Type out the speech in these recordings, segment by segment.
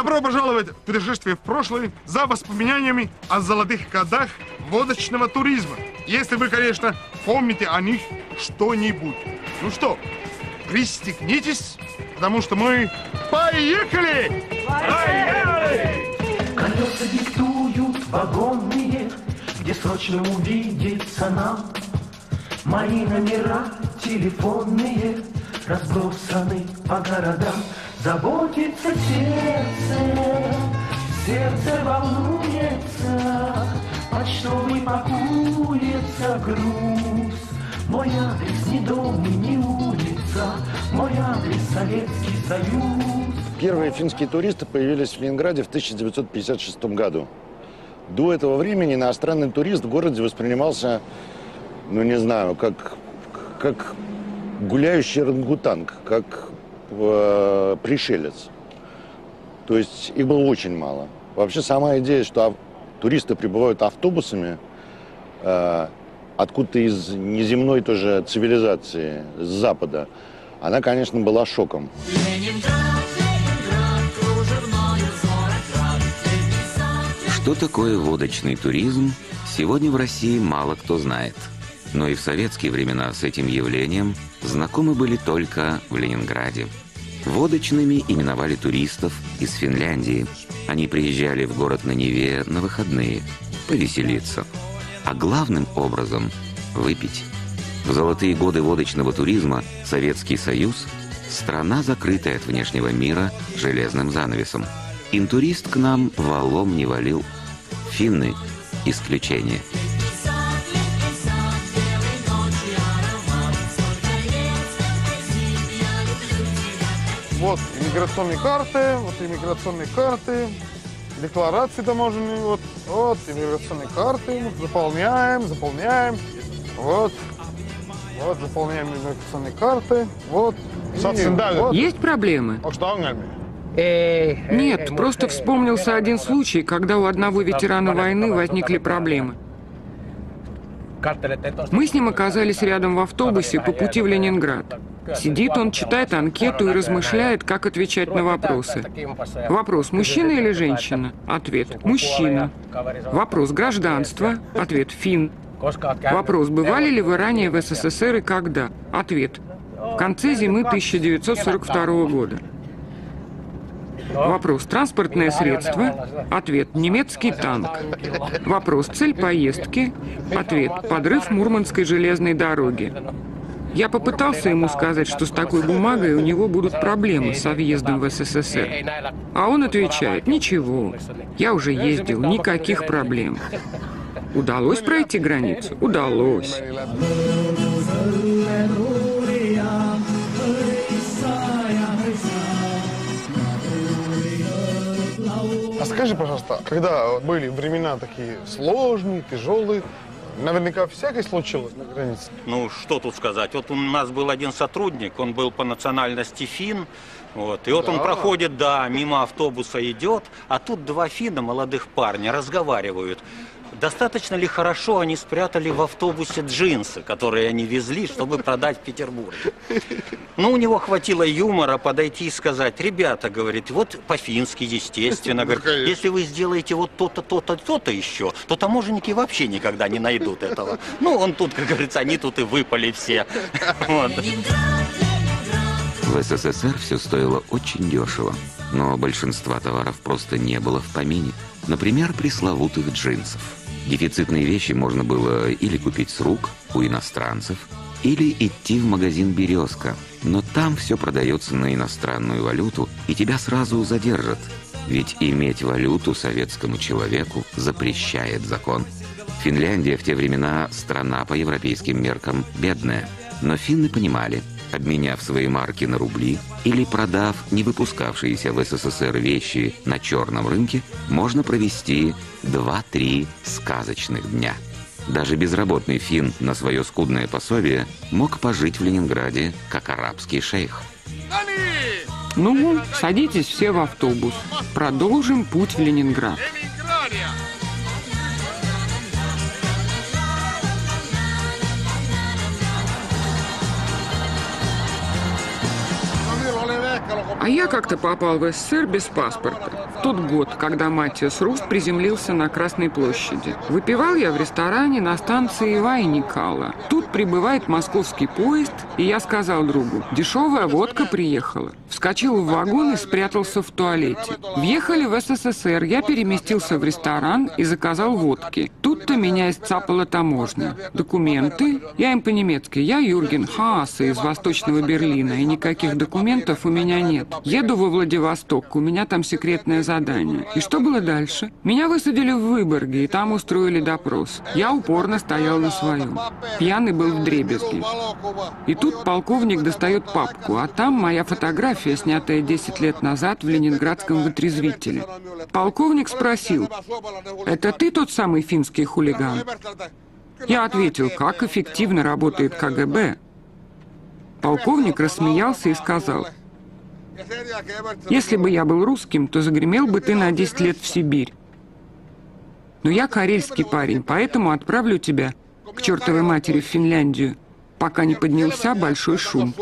Добро пожаловать в путешествие в прошлое за воспоминаниями о золотых годах водочного туризма. Если вы, конечно, помните о них что-нибудь. Ну что, пристегнитесь, потому что мы поехали! Поехали! Колеса диктуют вагонные, где срочно увидеться нам. Мои номера телефонные разбросаны по городам. Заботится сердце, сердце волнуется, почтовый пакуется груз. Мой адрес не дом и не улица, мой адрес Советский Союз. Первые финские туристы появились в Ленинграде в 1956 году. До этого времени иностранный турист в городе воспринимался, ну не знаю, как, как гуляющий рангутанг, как пришелец. То есть их было очень мало. Вообще сама идея, что туристы прибывают автобусами э, откуда-то из неземной тоже цивилизации, с Запада, она, конечно, была шоком. Что такое водочный туризм, сегодня в России мало кто знает. Но и в советские времена с этим явлением знакомы были только в Ленинграде. Водочными именовали туристов из Финляндии. Они приезжали в город на Неве на выходные, повеселиться. А главным образом – выпить. В золотые годы водочного туризма Советский Союз – страна, закрытая от внешнего мира железным занавесом. Интурист к нам валом не валил. Финны – исключение. Вот иммиграционные карты, вот иммиграционные карты, декларации таможенные, вот, вот иммиграционные карты, вот, заполняем, заполняем, вот, вот, заполняем иммиграционные карты, вот. Да, вот. Есть проблемы? А? Нет, просто вспомнился один случай, когда у одного ветерана войны возникли проблемы. Мы с ним оказались рядом в автобусе по пути в Ленинград. Сидит он, читает анкету и размышляет, как отвечать на вопросы. Вопрос, мужчина или женщина? Ответ, мужчина. Вопрос, гражданство? Ответ, фин. Вопрос, бывали ли вы ранее в СССР и когда? Ответ, в конце зимы 1942 года. Вопрос, транспортное средство? Ответ, немецкий танк. Вопрос, цель поездки? Ответ, подрыв Мурманской железной дороги. Я попытался ему сказать, что с такой бумагой у него будут проблемы со въездом в СССР. А он отвечает, ничего, я уже ездил, никаких проблем. Удалось пройти границу? Удалось. А скажи, пожалуйста, когда были времена такие сложные, тяжелые, наверняка всякое случилось на границе? Ну, что тут сказать? Вот у нас был один сотрудник, он был по национальности фин, вот, и вот он Да. проходит, да, мимо автобуса идет, а тут два финна, молодых парня, разговаривают. Достаточно ли хорошо они спрятали в автобусе джинсы, которые они везли, чтобы продать в Петербурге? Ну, у него хватило юмора подойти и сказать, ребята, говорит, вот по-фински, естественно, говорит, конечно. если вы сделаете вот то-то, то-то, то-то еще, то таможенники вообще никогда не найдут этого. Ну, он тут, как говорится, они тут и выпали все. Вот. В СССР все стоило очень дешево, но большинства товаров просто не было в помине. Например, пресловутых джинсов. Дефицитные вещи можно было или купить с рук у иностранцев, или идти в магазин «Березка». Но там все продается на иностранную валюту, и тебя сразу задержат. Ведь иметь валюту советскому человеку запрещает закон. Финляндия в те времена страна по европейским меркам бедная. Но финны понимали, обменяв свои марки на рубли или продав не выпускавшиеся в СССР вещи на черном рынке, можно провести 2-3 сказочных дня. Даже безработный фин на свое скудное пособие мог пожить в Ленинграде как арабский шейх. Ну, садитесь все в автобус. Продолжим путь в Ленинград. А я как-то попал в СССР без паспорта. Тот год, когда Матиас Руст приземлился на Красной площади. Выпивал я в ресторане на станции Вайникала. Тут прибывает московский поезд, и я сказал другу, дешевая водка приехала. Вскочил в вагон и спрятался в туалете. Въехали в СССР, я переместился в ресторан и заказал водки. Тут-то меня исцапала таможня. Документы? Я им по-немецки. Я Юрген Хаасе из Восточного Берлина, и никаких документов у меня нет. Еду во Владивосток, у меня там секретное задание. И что было дальше? Меня высадили в Выборге, и там устроили допрос. Я упорно стоял на своем. Пьяный был в дребезги. И тут полковник достает папку, а там моя фотография, снятая 10 лет назад в ленинградском вытрезвителе. Полковник спросил, «Это ты тот самый финский хулиган?» Я ответил, как эффективно работает КГБ. Полковник рассмеялся и сказал, если бы я был русским, то загремел бы ты на 10 лет в Сибирь. Но я карельский парень, поэтому отправлю тебя к чертовой матери в Финляндию, пока не поднялся большой шум.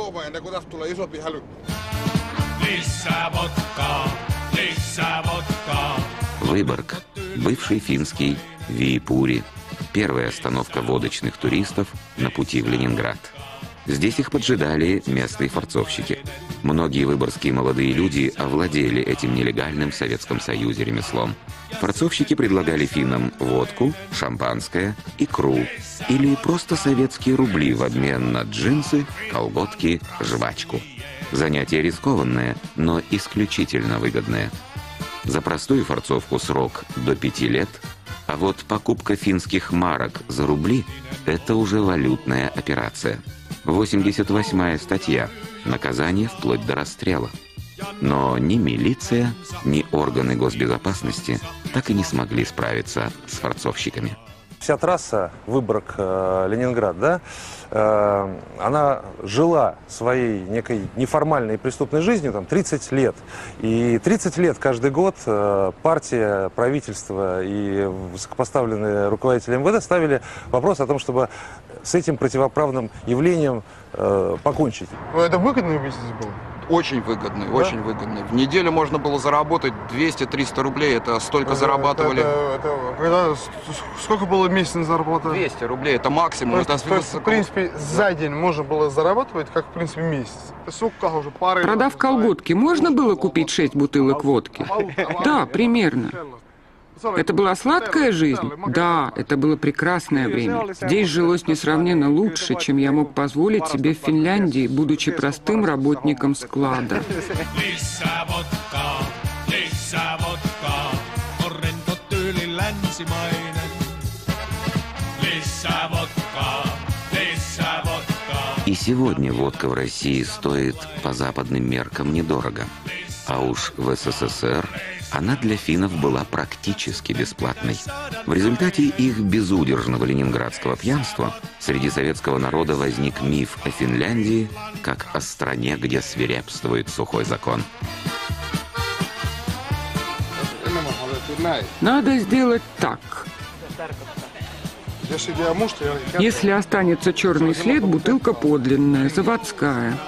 Выборг, бывший финский Виипури, первая остановка водочных туристов на пути в Ленинград. Здесь их поджидали местные форцовщики. Многие выборгские молодые люди овладели этим нелегальным в Советском Союзе ремеслом. Форцовщики предлагали финнам водку, шампанское, икру или просто советские рубли в обмен на джинсы, колготки, жвачку. Занятие рискованное, но исключительно выгодное. За простую форцовку срок до пяти лет, а вот покупка финских марок за рубли – это уже валютная операция. 88-я статья «Наказание вплоть до расстрела». Но ни милиция, ни органы госбезопасности так и не смогли справиться с форцовщиками. Вся трасса Выборг-Ленинград, да, э, она жила своей некой неформальной преступной жизнью там 30 лет. И 30 лет каждый год э, партия, правительство и высокопоставленные руководители МВД ставили вопрос о том, чтобы с этим противоправным явлением э, покончить. Ну, это выгодный бизнес был? Очень выгодный, да? очень выгодный. В неделю можно было заработать 200-300 рублей, это столько это, зарабатывали. Это, это, когда, сколько было месячная зарплата? 200 рублей, это максимум. То, это то есть, в принципе, за день можно было зарабатывать, как, в принципе, месяц. Сука, уже пары... Продав колготки, можно было купить 6 бутылок водки? Да, примерно. Это была сладкая жизнь? Да, это было прекрасное время. Здесь жилось несравненно лучше, чем я мог позволить себе в Финляндии, будучи простым работником склада. И сегодня водка в России стоит по западным меркам недорого. А уж в СССР она для финнов была практически бесплатной. В результате их безудержного ленинградского пьянства среди советского народа возник миф о Финляндии как о стране, где свирепствует сухой закон. Надо сделать так. Если останется черный след, бутылка подлинная, заводская.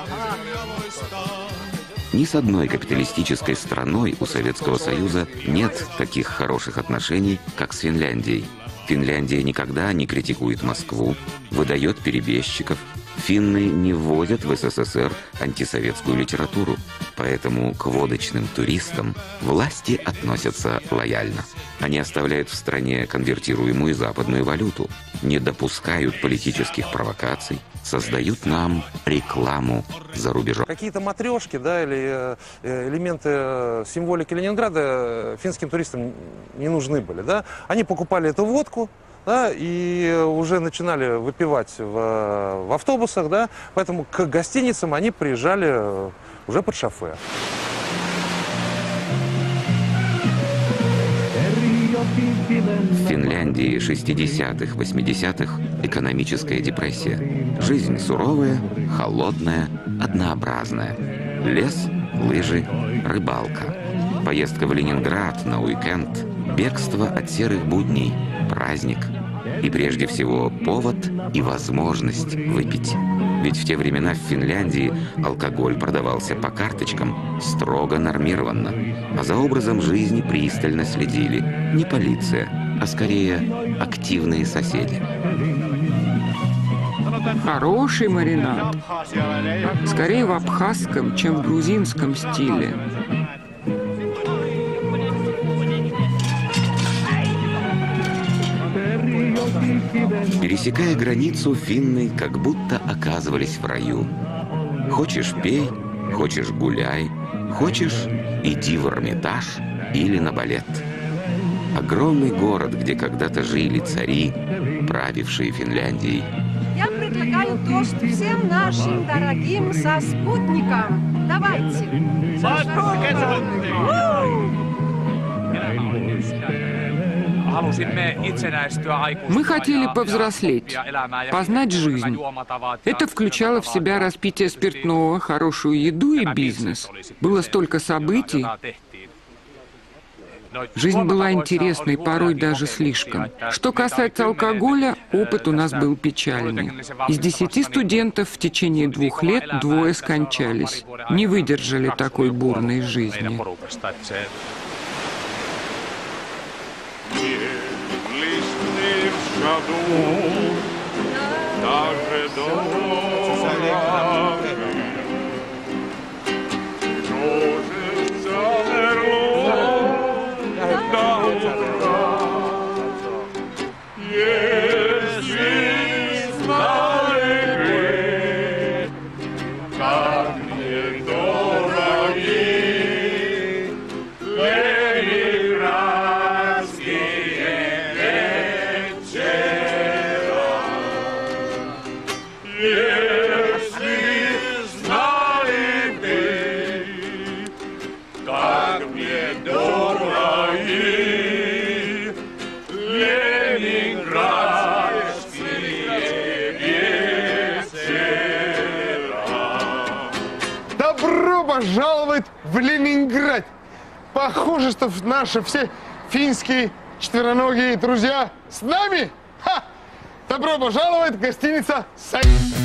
Ни с одной капиталистической страной у Советского Союза нет таких хороших отношений, как с Финляндией. Финляндия никогда не критикует Москву, выдает перебежчиков. Финны не вводят в СССР антисоветскую литературу, поэтому к водочным туристам власти относятся лояльно. Они оставляют в стране конвертируемую западную валюту, не допускают политических провокаций, создают нам рекламу за рубежом. Какие-то матрешки, да, или э, элементы э, символики Ленинграда э, финским туристам не нужны были, да. Они покупали эту водку, да, и уже начинали выпивать в, в автобусах, да, поэтому к гостиницам они приезжали уже под шофе. В Финляндии 60-х, 80-х экономическая депрессия. Жизнь суровая, холодная, однообразная. Лес, лыжи, рыбалка. Поездка в Ленинград на уикенд, бегство от серых будней, праздник. И прежде всего повод и возможность выпить. Ведь в те времена в Финляндии алкоголь продавался по карточкам, строго нормированно. А за образом жизни пристально следили не полиция, а скорее активные соседи. Хороший маринад. Скорее в абхазском, чем в грузинском стиле. Пересекая границу, финны как будто оказывались в раю. Хочешь – пей, хочешь – гуляй, хочешь – иди в Эрмитаж или на балет. Огромный город, где когда-то жили цари, правившие Финляндией. Я предлагаю тост всем нашим дорогим соспутникам. Давайте. Мы хотели повзрослеть, познать жизнь. Это включало в себя распитие спиртного, хорошую еду и бизнес. Было столько событий. Жизнь была интересной, порой даже слишком. Что касается алкоголя, опыт у нас был печальный. Из десяти студентов в течение двух лет двое скончались. Не выдержали такой бурной жизни. Листны в саду, даже дорога. Похоже, что наши все финские четвероногие друзья с нами. Ха! Добро пожаловать в гостиница «Союз».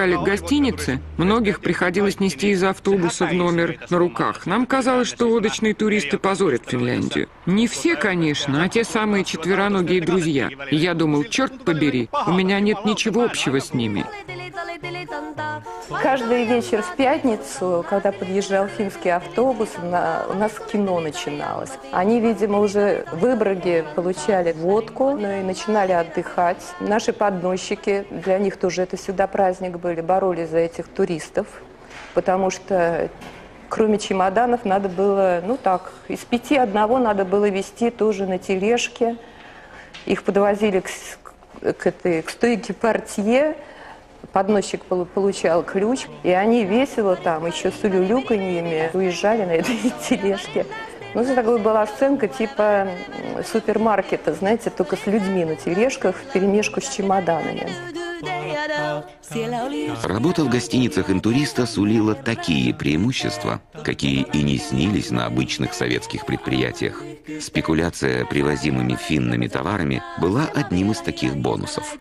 Подъезжали к гостинице, многих приходилось нести из автобуса в номер на руках. Нам казалось, что лодочные туристы позорят Финляндию. Не все, конечно, а те самые четвероногие друзья. И я думал, черт побери, у меня нет ничего общего с ними. Каждый вечер в пятницу, когда подъезжал финский автобус, у нас кино начиналось. Они, видимо, уже в Выборге получали водку ну и начинали отдыхать. Наши подносчики, для них тоже это всегда праздник были, боролись за этих туристов, потому что кроме чемоданов надо было, ну так, из пяти одного надо было вести тоже на тележке. Их подвозили к, к этой, к стойке портье, подносчик полу- получал ключ, и они весело там, еще с улюлюканьями, уезжали на этой тележке. Ну, это такая была сценка типа супермаркета, знаете, только с людьми на тележках в перемешку с чемоданами. Работа в гостиницах интуриста сулила такие преимущества, какие и не снились на обычных советских предприятиях. Спекуляция привозимыми финными товарами была одним из таких бонусов.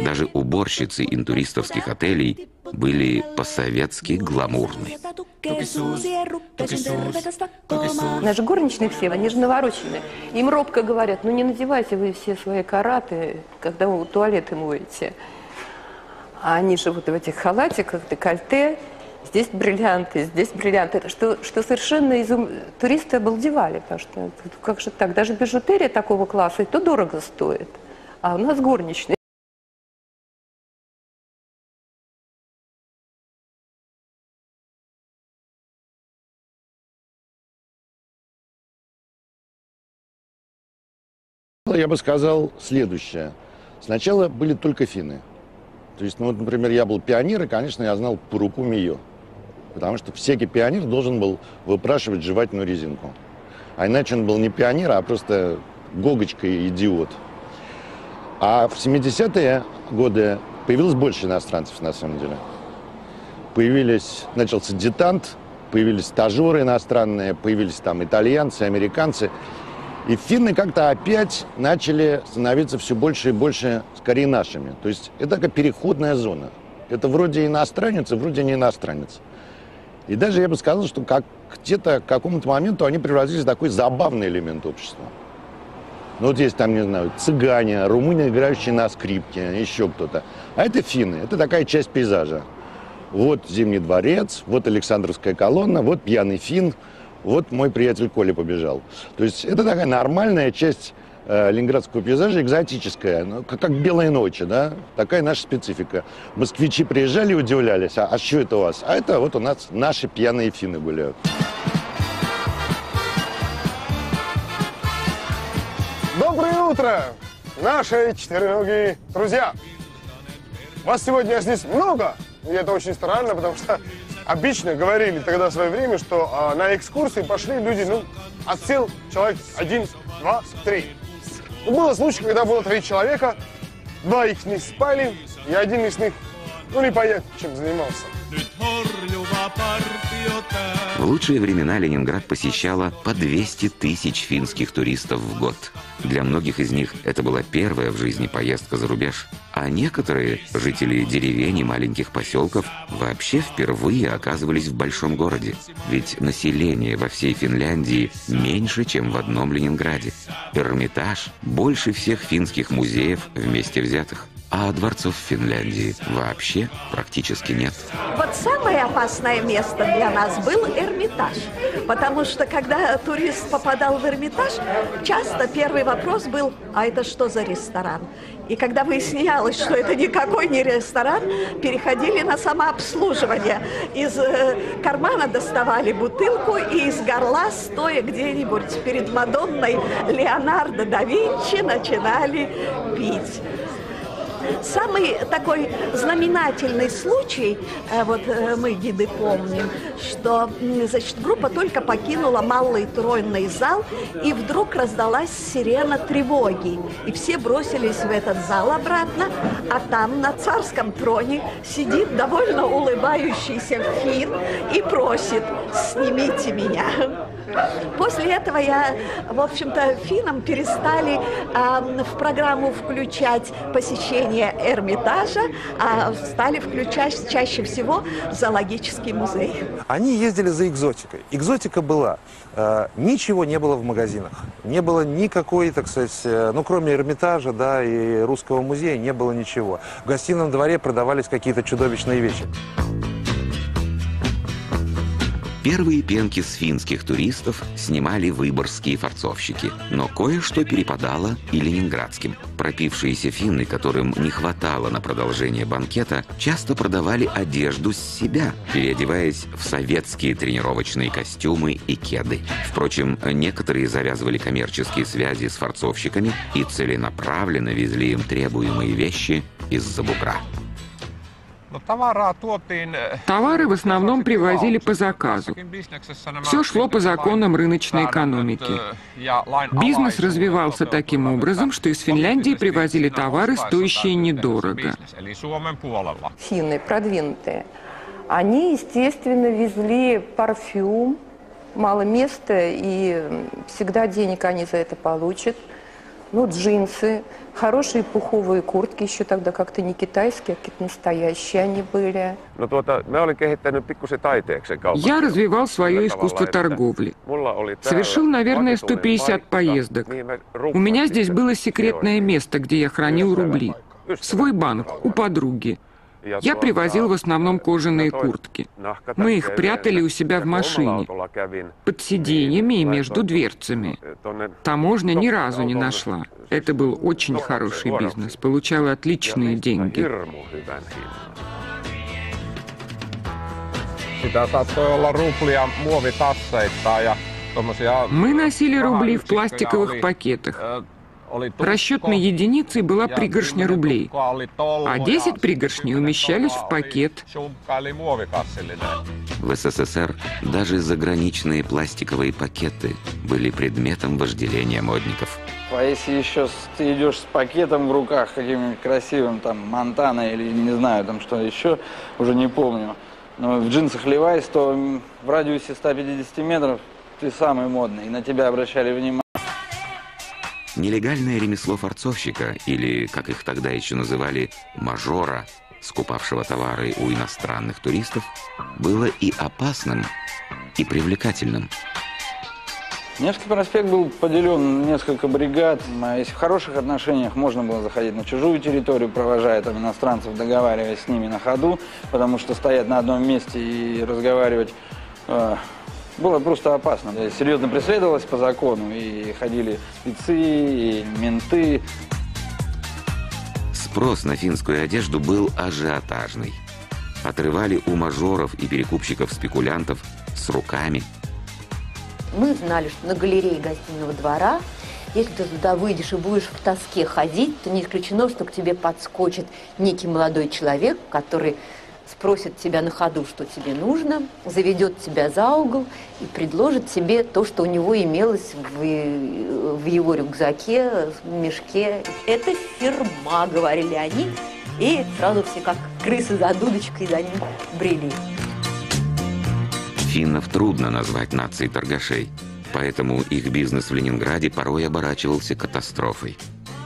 Даже уборщицы интуристовских отелей были по-советски гламурны. Наши горничные все, они же навороченные. Им робко говорят, ну не надевайте вы все свои караты, когда вы туалеты моете. А они живут в этих халатиках, декольте, здесь бриллианты, здесь бриллианты. Что, что совершенно изум... туристы обалдевали, потому что как же так, даже бижутерия такого класса, это дорого стоит. А у нас горничные. Я бы сказал следующее. Сначала были только финны. То есть, ну вот, например, я был пионер, и, конечно, я знал по руку Мио. Потому что всякий пионер должен был выпрашивать жевательную резинку. А иначе он был не пионер, а просто гогочка и идиот. А в 70-е годы появилось больше иностранцев, на самом деле. Появились, начался детант, появились стажеры иностранные, появились там итальянцы, американцы. И финны как-то опять начали становиться все больше и больше, скорее, нашими. То есть это такая переходная зона. Это вроде иностранец, и вроде не иностранец. И даже я бы сказал, что как где-то к какому-то моменту они превратились в такой забавный элемент общества. Ну вот есть там, не знаю, цыгане, румыны, играющие на скрипке, еще кто-то. А это финны, это такая часть пейзажа. Вот Зимний дворец, вот Александровская колонна, вот пьяный фин, вот мой приятель Коля побежал. То есть это такая нормальная часть э, ленинградского пейзажа, экзотическая, ну, как, как белые ночи, да, такая наша специфика. Москвичи приезжали и удивлялись, а, а что это у вас? А это вот у нас наши пьяные финны гуляют. Доброе утро, наши четвероногие друзья! Вас сегодня здесь много, и это очень странно, потому что обычно говорили тогда в свое время, что а, на экскурсии пошли люди, ну, от сил человек один, два, три. Ну, было случай, когда было три человека, два их не спали, и один из них, ну, непонятно, чем занимался. В лучшие времена Ленинград посещало по 200 тысяч финских туристов в год. Для многих из них это была первая в жизни поездка за рубеж, а некоторые, жители деревень и маленьких поселков, вообще впервые оказывались в большом городе. Ведь население во всей Финляндии меньше, чем в одном Ленинграде. Эрмитаж больше всех финских музеев вместе взятых а дворцов в Финляндии вообще практически нет. Вот самое опасное место для нас был Эрмитаж, потому что когда турист попадал в Эрмитаж, часто первый вопрос был, а это что за ресторан? И когда выяснялось, что это никакой не ресторан, переходили на самообслуживание. Из э, кармана доставали бутылку и из горла, стоя где-нибудь перед Мадонной Леонардо да Винчи, начинали пить. Самый такой знаменательный случай, э, вот э, мы гиды помним, что значит, группа только покинула малый тронный зал, и вдруг раздалась сирена тревоги. И все бросились в этот зал обратно, а там на царском троне сидит довольно улыбающийся фин и просит «снимите меня». После этого я, в общем-то, финам перестали э, в программу включать посещение Эрмитажа, а стали включать чаще всего зоологический музей. Они ездили за экзотикой. Экзотика была. Э, ничего не было в магазинах. Не было никакой, так сказать, э, ну, кроме Эрмитажа, да, и Русского музея, не было ничего. В гостином дворе продавались какие-то чудовищные вещи. Первые пенки с финских туристов снимали выборгские форцовщики, но кое-что перепадало и ленинградским. Пропившиеся финны, которым не хватало на продолжение банкета, часто продавали одежду с себя, переодеваясь в советские тренировочные костюмы и кеды. Впрочем, некоторые завязывали коммерческие связи с форцовщиками и целенаправленно везли им требуемые вещи из-за бугра. Товары в основном привозили по заказу. Все шло по законам рыночной экономики. Бизнес развивался таким образом, что из Финляндии привозили товары, стоящие недорого. Финны продвинутые. Они, естественно, везли парфюм, мало места, и всегда денег они за это получат. Ну, джинсы, хорошие пуховые куртки, еще тогда как-то не китайские, а какие-то настоящие они были. Я развивал свое искусство торговли. Совершил, наверное, 150 поездок. У меня здесь было секретное место, где я хранил рубли. Свой банк у подруги. Я привозил в основном кожаные куртки. Мы их прятали у себя в машине, под сиденьями и между дверцами. Таможня ни разу не нашла. Это был очень хороший бизнес, получал отличные деньги. Мы носили рубли в пластиковых пакетах. Расчетной единицей была пригоршня рублей, а 10 пригоршней умещались в пакет. В СССР даже заграничные пластиковые пакеты были предметом вожделения модников. А если еще ты идешь с пакетом в руках, каким-нибудь красивым, там, Монтана или не знаю, там что еще, уже не помню, но в джинсах Левайс, то в радиусе 150 метров ты самый модный, и на тебя обращали внимание. Нелегальное ремесло форцовщика, или, как их тогда еще называли, мажора, скупавшего товары у иностранных туристов, было и опасным, и привлекательным. Невский проспект был поделен на несколько бригад. Если в хороших отношениях можно было заходить на чужую территорию, провожая там иностранцев, договариваясь с ними на ходу, потому что стоять на одном месте и разговаривать э, было просто опасно. Серьезно преследовалось по закону, и ходили спецы, и менты. Спрос на финскую одежду был ажиотажный. Отрывали у мажоров и перекупщиков-спекулянтов с руками. Мы знали, что на галерее гостиного двора если ты туда выйдешь и будешь в тоске ходить, то не исключено, что к тебе подскочит некий молодой человек, который спросит тебя на ходу, что тебе нужно, заведет тебя за угол и предложит тебе то, что у него имелось в, в его рюкзаке, в мешке. Это фирма, говорили они, и сразу все как крысы за дудочкой за ним брели. Финнов трудно назвать нацией торгашей, поэтому их бизнес в Ленинграде порой оборачивался катастрофой.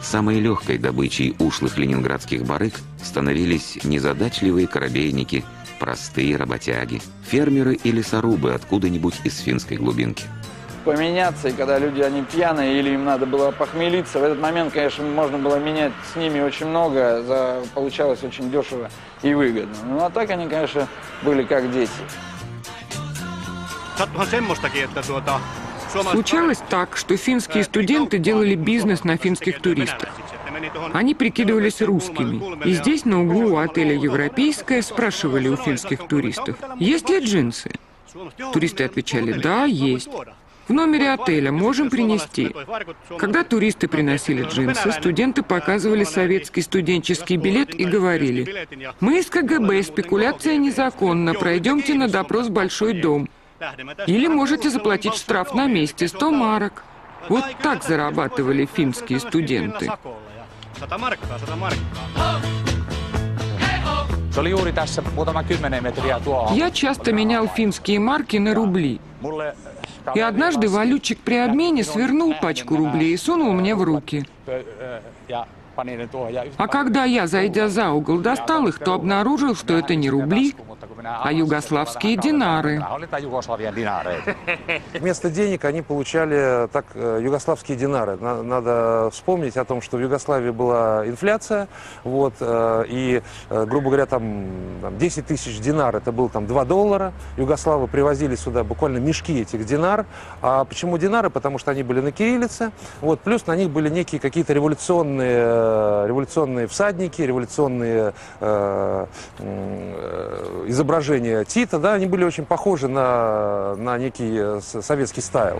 Самой легкой добычей ушлых ленинградских барыг становились незадачливые корабейники, простые работяги, фермеры и лесорубы откуда-нибудь из финской глубинки. Поменяться, и когда люди, они пьяные или им надо было похмелиться, в этот момент, конечно, можно было менять с ними очень много, за, получалось очень дешево и выгодно. Ну а так они, конечно, были как дети. Случалось так, что финские студенты делали бизнес на финских туристах. Они прикидывались русскими. И здесь, на углу отеля «Европейская», спрашивали у финских туристов, есть ли джинсы? Туристы отвечали, да, есть. В номере отеля можем принести. Когда туристы приносили джинсы, студенты показывали советский студенческий билет и говорили, мы из КГБ, спекуляция незаконна, пройдемте на допрос в Большой дом. Или можете заплатить штраф на месте, 100 марок. Вот так зарабатывали финские студенты. Я часто менял финские марки на рубли. И однажды валютчик при обмене свернул пачку рублей и сунул мне в руки. А когда я, зайдя за угол, достал их, то обнаружил, что это не рубли, а югославские динары. Вместо денег они получали так э, югославские динары. Надо вспомнить о том, что в Югославии была инфляция, вот, э, и, э, грубо говоря, там 10 тысяч динар, это был там 2 доллара. Югославы привозили сюда буквально мешки этих динар. А почему динары? Потому что они были на кириллице, вот, плюс на них были некие какие-то революционные, революционные всадники, революционные э, э, изображения изображения Тита, да, они были очень похожи на, на некий э, советский стайл.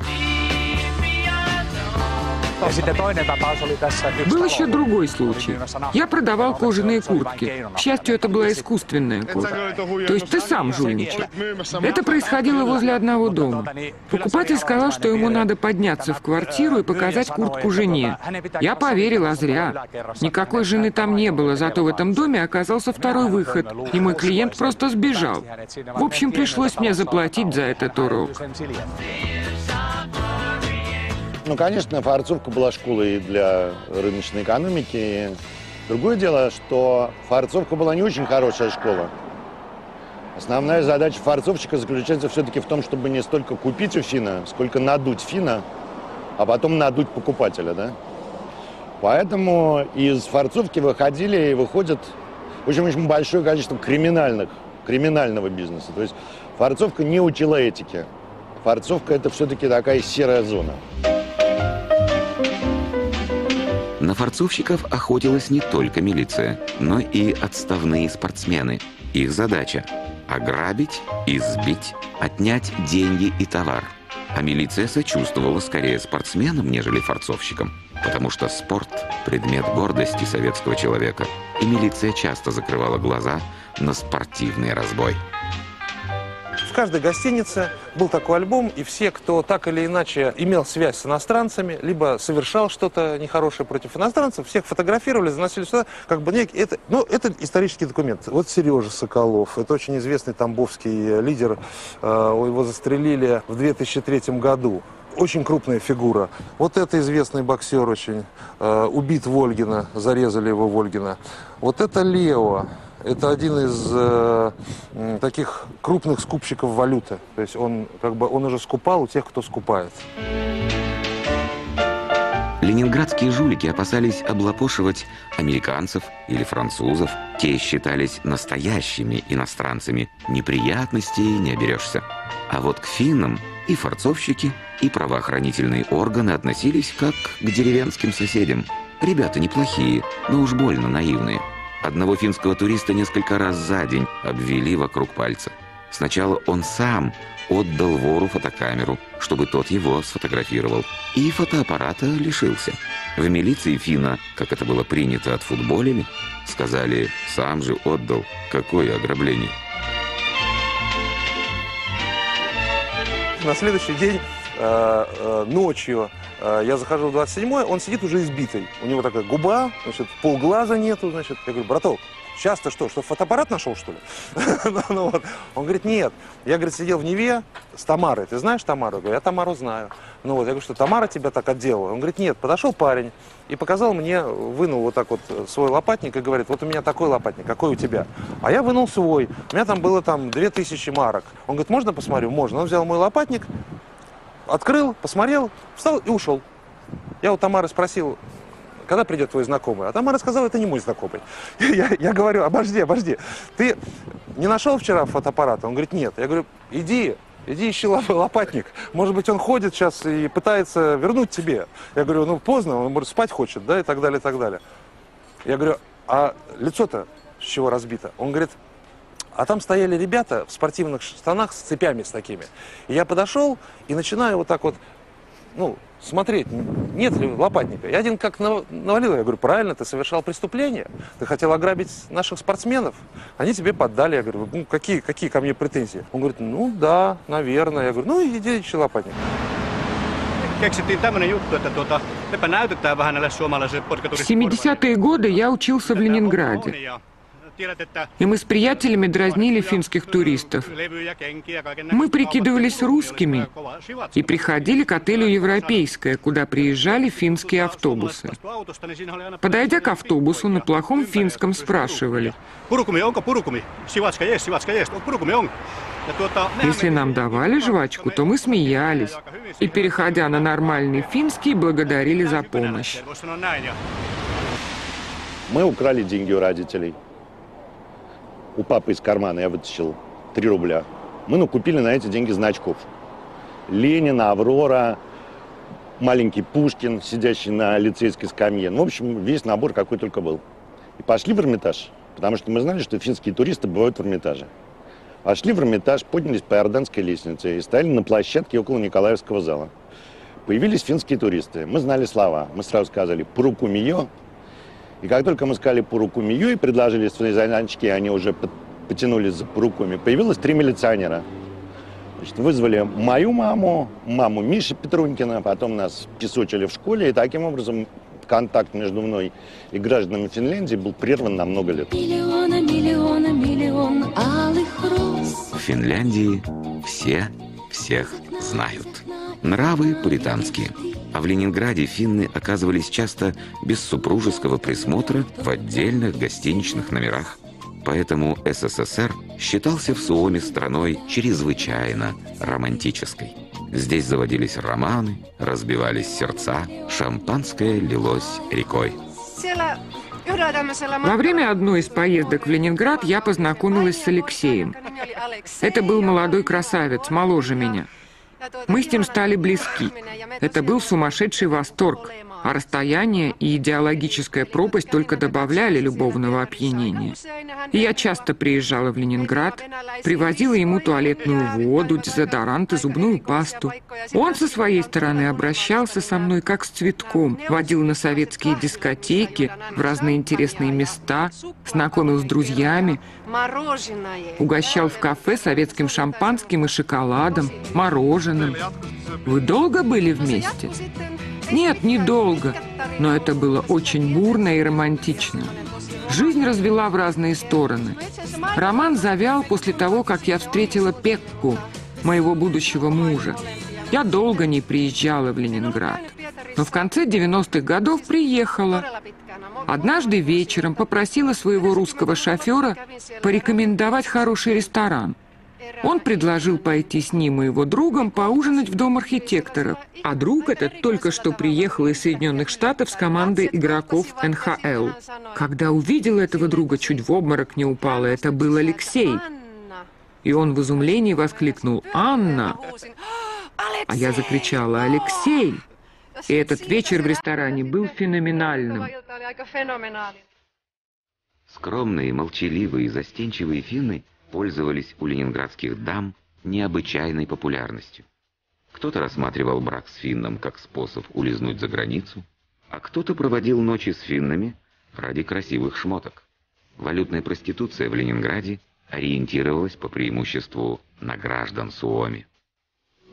Был еще другой случай. Я продавал кожаные куртки. К счастью, это была искусственная кожа. То есть ты сам жульничал. Это происходило возле одного дома. Покупатель сказал, что ему надо подняться в квартиру и показать куртку жене. Я поверила, зря. Никакой жены там не было, зато в этом доме оказался второй выход, и мой клиент просто сбежал. В общем, пришлось мне заплатить за этот урок. Ну, конечно, фарцовка была школой для рыночной экономики. Другое дело, что фарцовка была не очень хорошая школа. Основная задача фарцовщика заключается все-таки в том, чтобы не столько купить у фина, сколько надуть фина, а потом надуть покупателя, да? Поэтому из фарцовки выходили и выходят очень-очень большое количество криминальных, криминального бизнеса. То есть фарцовка не учила этики. Фарцовка – это все-таки такая серая зона. На форцовщиков охотилась не только милиция, но и отставные спортсмены. Их задача – ограбить, избить, отнять деньги и товар. А милиция сочувствовала скорее спортсменам, нежели форцовщикам, потому что спорт – предмет гордости советского человека, и милиция часто закрывала глаза на спортивный разбой каждой гостинице был такой альбом, и все, кто так или иначе имел связь с иностранцами, либо совершал что-то нехорошее против иностранцев, всех фотографировали, заносили сюда, как бы некий, это, ну, это исторический документ. Вот Сережа Соколов, это очень известный тамбовский лидер, э, его застрелили в 2003 году очень крупная фигура. Вот это известный боксер очень. Э, убит Вольгина, зарезали его Вольгина. Вот это Лео, это один из э, таких крупных скупщиков валюты. То есть он, как бы, он уже скупал у тех, кто скупает. Ленинградские жулики опасались облапошивать американцев или французов. Те считались настоящими иностранцами. Неприятностей не оберешься. А вот к финнам и форцовщики, и правоохранительные органы относились как к деревенским соседям. Ребята неплохие, но уж больно наивные. Одного финского туриста несколько раз за день обвели вокруг пальца. Сначала он сам отдал вору фотокамеру, чтобы тот его сфотографировал, и фотоаппарата лишился. В милиции Фина, как это было принято, отфутболили, сказали, сам же отдал, какое ограбление. На следующий день э, э, ночью я захожу в 27-й, он сидит уже избитый. У него такая губа, значит, полглаза нету, значит. Я говорю, браток, сейчас-то что, что фотоаппарат нашел, что ли? ну, ну. Он говорит, нет. Я, говорит, сидел в Неве с Тамарой. Ты знаешь Тамару? Я говорю, я Тамару знаю. Ну вот, я говорю, что Тамара тебя так отделала. Он говорит, нет. Подошел парень и показал мне, вынул вот так вот свой лопатник и говорит, вот у меня такой лопатник, какой у тебя? А я вынул свой. У меня там было там 2000 марок. Он говорит, можно посмотрю? Можно. Он взял мой лопатник, Открыл, посмотрел, встал и ушел. Я у Тамары спросил, когда придет твой знакомый? А Тамара сказала, это не мой знакомый. Я, я говорю, обожди, обожди. Ты не нашел вчера фотоаппарат? Он говорит, нет. Я говорю, иди, иди ищи лопатник. Может быть, он ходит сейчас и пытается вернуть тебе. Я говорю, ну поздно, он может спать хочет, да, и так далее, и так далее. Я говорю, а лицо-то с чего разбито? Он говорит, а там стояли ребята в спортивных штанах с цепями с такими. И я подошел и начинаю вот так вот, ну, смотреть, нет ли лопатника. И один как навалил, я говорю, правильно, ты совершал преступление, ты хотел ограбить наших спортсменов, они тебе поддали. Я говорю, ну, какие, какие ко мне претензии? Он говорит, ну, да, наверное. Я говорю, ну, иди ищи лопатник. keksittiin tämmöinen juttu, että tuota, mepä näytetään vähän näille suomalaisille В 70-е годы я учился в Ленинграде. И мы с приятелями дразнили финских туристов. Мы прикидывались русскими и приходили к отелю «Европейское», куда приезжали финские автобусы. Подойдя к автобусу, на плохом финском спрашивали. Если нам давали жвачку, то мы смеялись. И, переходя на нормальный финский, благодарили за помощь. Мы украли деньги у родителей у папы из кармана я вытащил 3 рубля. Мы ну, купили на эти деньги значков. Ленина, Аврора, маленький Пушкин, сидящий на лицейской скамье. Ну, в общем, весь набор какой только был. И пошли в Эрмитаж, потому что мы знали, что финские туристы бывают в Эрмитаже. Пошли в Эрмитаж, поднялись по Иорданской лестнице и стояли на площадке около Николаевского зала. Появились финские туристы. Мы знали слова. Мы сразу сказали «Пурукумио», и как только мы сказали Пурукумию и предложили свои занятчики, они уже потянулись за Пурукуми, появилось три милиционера. Значит, вызвали мою маму, маму Миши Петрунькина, потом нас песочили в школе, и таким образом контакт между мной и гражданами Финляндии был прерван на много лет. Миллиона, миллиона, миллион алых роз. В Финляндии все всех знают. Нравы пуританские. А в Ленинграде финны оказывались часто без супружеского присмотра в отдельных гостиничных номерах. Поэтому СССР считался в Суоме страной чрезвычайно романтической. Здесь заводились романы, разбивались сердца, шампанское лилось рекой. Во время одной из поездок в Ленинград я познакомилась с Алексеем. Это был молодой красавец, моложе меня. Мы с ним стали близки. Это был сумасшедший восторг, а расстояние и идеологическая пропасть только добавляли любовного опьянения. И я часто приезжала в Ленинград, привозила ему туалетную воду, дезодорант и зубную пасту. Он со своей стороны обращался со мной как с цветком, водил на советские дискотеки, в разные интересные места, знакомил с друзьями, угощал в кафе советским шампанским и шоколадом, мороженым. Вы долго были вместе? Нет, недолго, но это было очень бурно и романтично. Жизнь развела в разные стороны. Роман завял после того, как я встретила Пекку, моего будущего мужа. Я долго не приезжала в Ленинград, но в конце 90-х годов приехала. Однажды вечером попросила своего русского шофера порекомендовать хороший ресторан – он предложил пойти с ним и его другом поужинать в дом архитекторов. А друг этот только что приехал из Соединенных Штатов с командой игроков НХЛ. Когда увидел этого друга, чуть в обморок не упала. Это был Алексей. И он в изумлении воскликнул «Анна!» А я закричала «Алексей!» И этот вечер в ресторане был феноменальным. Скромные, молчаливые, застенчивые финны – пользовались у ленинградских дам необычайной популярностью. Кто-то рассматривал брак с финном как способ улизнуть за границу, а кто-то проводил ночи с финнами ради красивых шмоток. Валютная проституция в Ленинграде ориентировалась по преимуществу на граждан Суоми.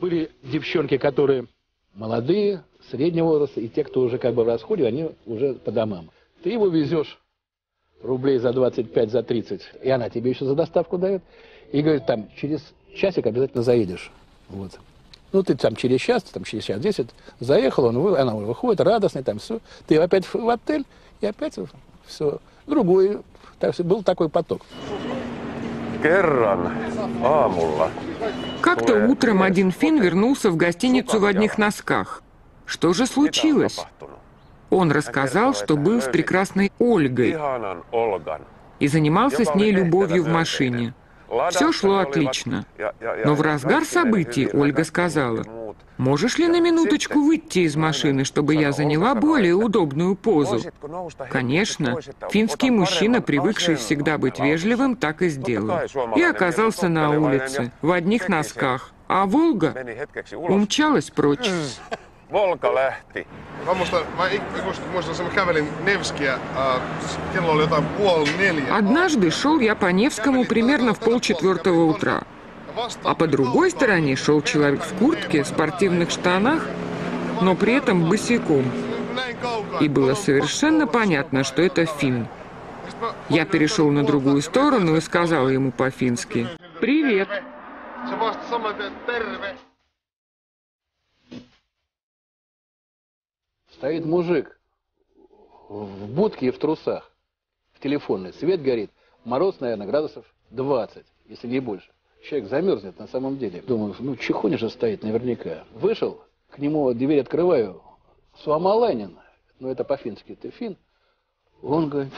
Были девчонки, которые молодые, среднего возраста, и те, кто уже как бы в расходе, они уже по домам. Ты его везешь рублей за 25, за 30, и она тебе еще за доставку дает, и говорит, там, через часик обязательно заедешь. Вот. Ну, ты там через час, там через час 10 заехал, он, вы, она выходит, радостный, там все. Ты опять в отель, и опять все. Другой, так, был такой поток. Как-то утром один фин вернулся в гостиницу в одних носках. Что же случилось? Он рассказал, что был с прекрасной Ольгой и занимался с ней любовью в машине. Все шло отлично. Но в разгар событий Ольга сказала, «Можешь ли на минуточку выйти из машины, чтобы я заняла более удобную позу?» Конечно, финский мужчина, привыкший всегда быть вежливым, так и сделал. И оказался на улице, в одних носках, а Волга умчалась прочь. Volka lähti. Mä muistan, mä muistan, mä kävelin Nevskiä, äh, kello oli jotain puoli neljä. Однажды шел я по Невскому примерно в полчетвертого утра. А по другой стороне шел человек в куртке, спортивных штанах, но при этом босиком. И было совершенно понятно, что это фин. Я перешел на другую сторону и сказал ему по-фински «Привет». Стоит мужик в будке и в трусах, в телефонной, свет горит, мороз, наверное, градусов 20, если не больше. Человек замерзнет на самом деле. Думаю, ну чехоня же стоит наверняка. Вышел, к нему дверь открываю, Суамаланин, ну это по-фински, ты фин. Он говорит,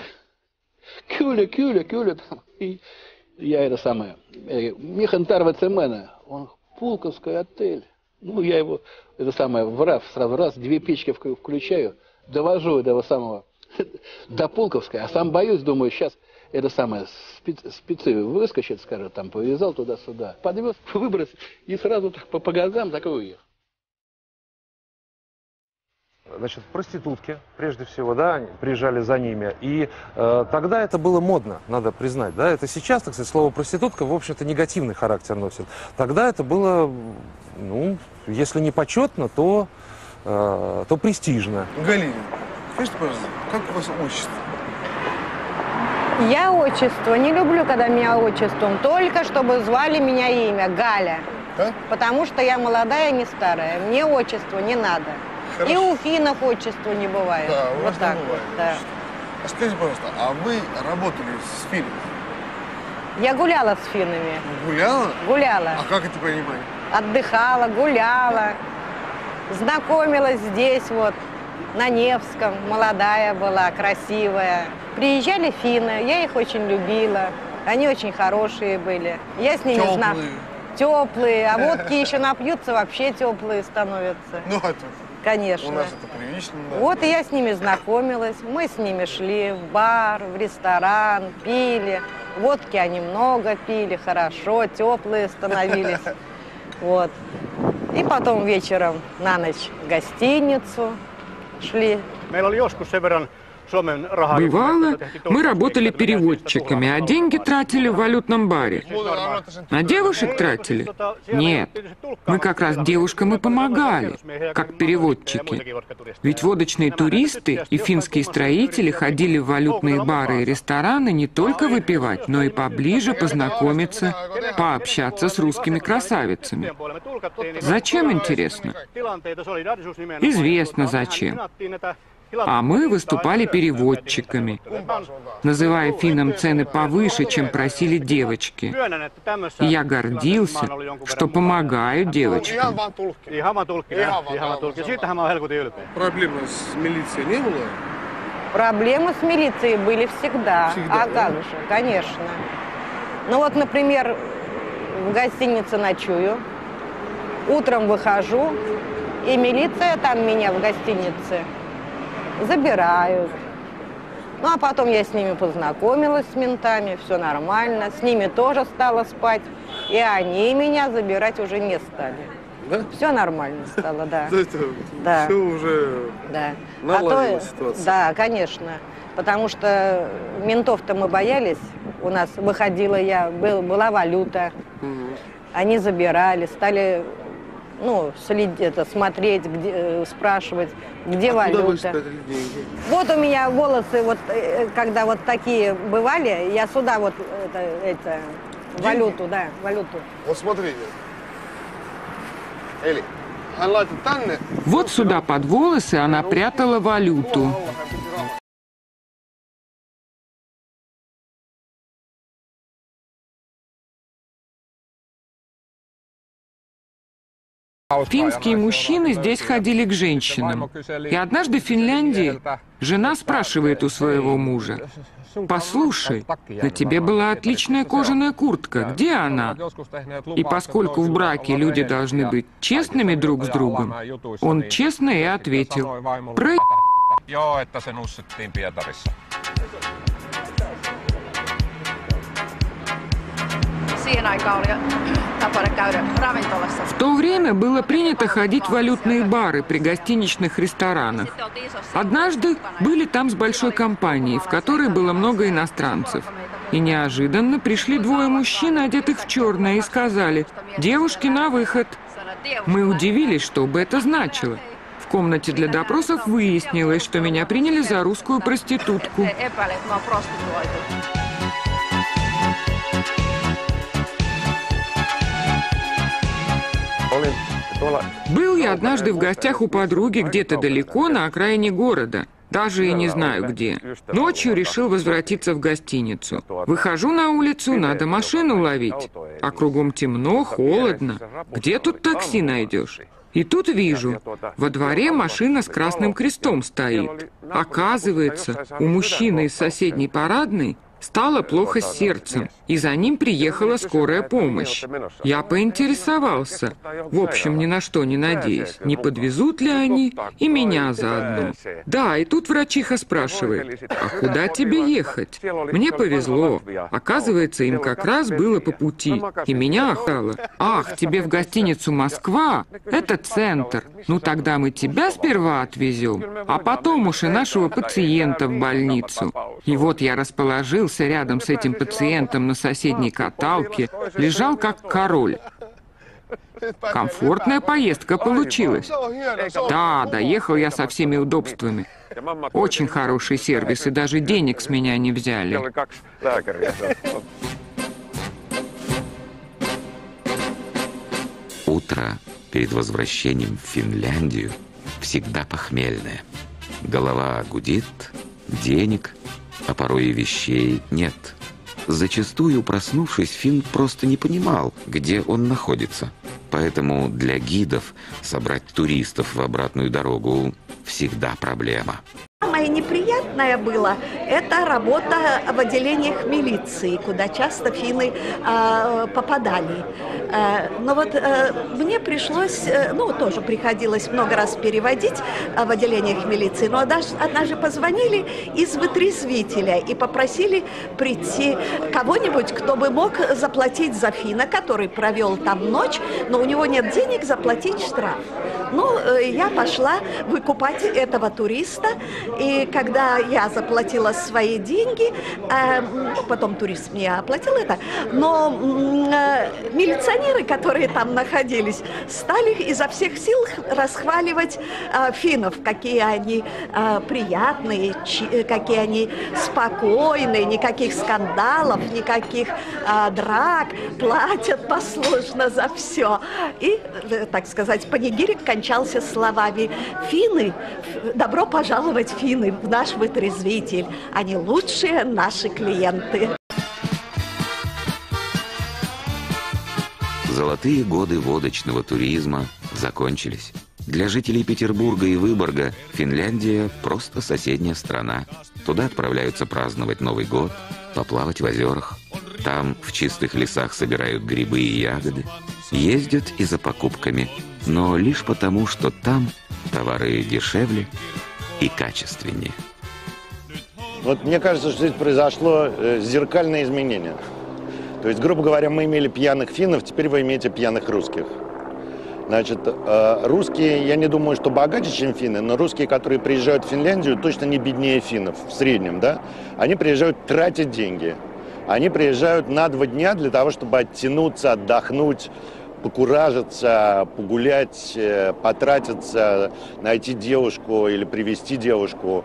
Кюля, Кюля, Кюля. И я это самое, э, Михантарва Цемена, он Пулковский отель. Ну, я его, это самое, в сразу раз, две печки включаю, довожу этого самого до Пулковской, а сам боюсь, думаю, сейчас это самое, спецы, выскочит, скажет, там, повязал туда-сюда, подвез, выброс, и сразу так по, по газам, и уехал. Значит, проститутки, прежде всего, да, приезжали за ними. И э, тогда это было модно, надо признать, да. Это сейчас, так сказать, слово проститутка, в общем-то, негативный характер носит. Тогда это было, ну, если не почетно, то, э, то престижно. Галина, скажите, пожалуйста, как у вас отчество? Я отчество не люблю, когда меня отчеством, только чтобы звали меня имя Галя. А? Потому что я молодая, не старая. Мне отчество не надо. И у финнов отчества не бывает. Да, у вот вас не так бывает. вот, да. А скажите, пожалуйста, а вы работали с фильмом? Я гуляла с финнами. Гуляла? Гуляла. А как это понимать? Отдыхала, гуляла. Знакомилась здесь вот, на Невском. Молодая была, красивая. Приезжали финны, я их очень любила. Они очень хорошие были. Я с ними Теплые. Теплые. А водки еще напьются, вообще теплые становятся. Ну, это Конечно. у нас это прилично. да. Вот и я с ними знакомилась. Мы с ними шли в бар, в ресторан, пили. Водки они много пили, хорошо, теплые становились. Вот. И потом вечером на ночь в гостиницу шли. Meillä oli joskus sen verran. Бывало, мы работали переводчиками, а деньги тратили в валютном баре. На девушек тратили? Нет. Мы как раз девушкам и помогали, как переводчики. Ведь водочные туристы и финские строители ходили в валютные бары и рестораны не только выпивать, но и поближе познакомиться, пообщаться с русскими красавицами. Зачем, интересно? Известно зачем. А мы выступали переводчиками, называя финнам цены повыше, чем просили девочки. И я гордился, что помогаю девочкам. Проблемы с милицией не было? Проблемы с милицией были всегда. Всегда, а да? как же, конечно. Ну вот, например, в гостинице ночую, утром выхожу, и милиция там меня в гостинице забирают. Ну а потом я с ними познакомилась, с ментами, все нормально. С ними тоже стала спать. И они меня забирать уже не стали. Да? Все нормально стало, да. То есть Да. все уже Да. наладилась А то- ситуация. Да, конечно. Потому что ментов-то мы боялись. У нас выходила я, был, была валюта. Они забирали, стали ну, следить, это, смотреть, где, э, спрашивать, где Откуда вы валюта. спрятали деньги? Вот у меня волосы, вот э, когда вот такие бывали, я сюда вот это, это валюту, да, валюту. Вот смотрите. Tänne. Вот сюда под волосы она прятала валюту. Финские мужчины здесь ходили к женщинам. И однажды в Финляндии жена спрашивает у своего мужа, «Послушай, на тебе была отличная кожаная куртка, где она?» И поскольку в браке люди должны быть честными друг с другом, он честно и ответил, «Про В то время было принято ходить в валютные бары при гостиничных ресторанах. Однажды были там с большой компанией, в которой было много иностранцев. И неожиданно пришли двое мужчин, одетых в черное, и сказали «Девушки, на выход!». Мы удивились, что бы это значило. В комнате для допросов выяснилось, что меня приняли за русскую проститутку. Был я однажды в гостях у подруги где-то далеко на окраине города. Даже и не знаю где. Ночью решил возвратиться в гостиницу. Выхожу на улицу, надо машину ловить. А кругом темно, холодно. Где тут такси найдешь? И тут вижу, во дворе машина с красным крестом стоит. Оказывается, у мужчины из соседней парадной стало плохо с сердцем, и за ним приехала скорая помощь. Я поинтересовался, в общем, ни на что не надеясь, не подвезут ли они и меня заодно. Да, и тут врачиха спрашивает, а куда тебе ехать? Мне повезло. Оказывается, им как раз было по пути, и меня охрало. Ах, тебе в гостиницу Москва? Это центр. Ну тогда мы тебя сперва отвезем, а потом уж и нашего пациента в больницу. И вот я расположился рядом с этим пациентом на соседней каталке, лежал как король. Комфортная поездка получилась. Да, доехал я со всеми удобствами. Очень хороший сервис, и даже денег с меня не взяли. Утро перед возвращением в Финляндию всегда похмельная. Голова гудит, денег, а порой и вещей нет. Зачастую, проснувшись, Финн просто не понимал, где он находится. Поэтому для гидов собрать туристов в обратную дорогу всегда проблема. Самое неприятное было – это работа в отделениях милиции, куда часто финны э, попадали. Э, но вот э, мне пришлось, э, ну, тоже приходилось много раз переводить э, в отделениях милиции, но даже, однажды позвонили из вытрезвителя и попросили прийти кого-нибудь, кто бы мог заплатить за финна, который провел там ночь, но у него нет денег заплатить штраф. Ну, э, я пошла выкупать этого туриста, и когда я заплатила свои деньги, э, ну, потом турист мне оплатил это, но э, милиционеры, которые там находились, стали изо всех сил расхваливать э, финнов, какие они э, приятные, какие они спокойные, никаких скандалов, никаких драк, платят послушно за все. И, так сказать, панигирик, кончался словами «Финны, добро пожаловать, финны, в наш вытрезвитель. Они лучшие наши клиенты». Золотые годы водочного туризма закончились. Для жителей Петербурга и Выборга Финляндия – просто соседняя страна. Туда отправляются праздновать Новый год, поплавать в озерах. Там в чистых лесах собирают грибы и ягоды. Ездят и за покупками, но лишь потому, что там товары дешевле и качественнее. Вот мне кажется, что здесь произошло э, зеркальное изменение. То есть, грубо говоря, мы имели пьяных финнов, теперь вы имеете пьяных русских. Значит, э, русские, я не думаю, что богаче, чем финны, но русские, которые приезжают в Финляндию, точно не беднее финнов в среднем, да? Они приезжают тратить деньги. Они приезжают на два дня для того, чтобы оттянуться, отдохнуть, покуражиться, погулять, э, потратиться, найти девушку или привести девушку.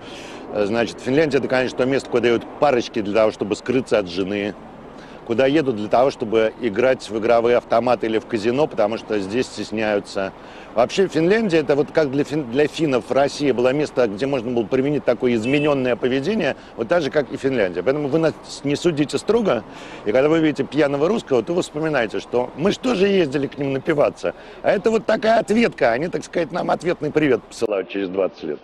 Значит, Финляндия это, конечно, то место, куда дают парочки для того, чтобы скрыться от жены, куда едут для того, чтобы играть в игровые автоматы или в казино, потому что здесь стесняются. Вообще Финляндия, это вот как для, фин, для финнов Россия было место, где можно было применить такое измененное поведение, вот так же, как и Финляндия. Поэтому вы нас не судите строго, и когда вы видите пьяного русского, то вы вспоминаете, что мы же тоже ездили к ним напиваться. А это вот такая ответка, они, так сказать, нам ответный привет посылают через 20 лет.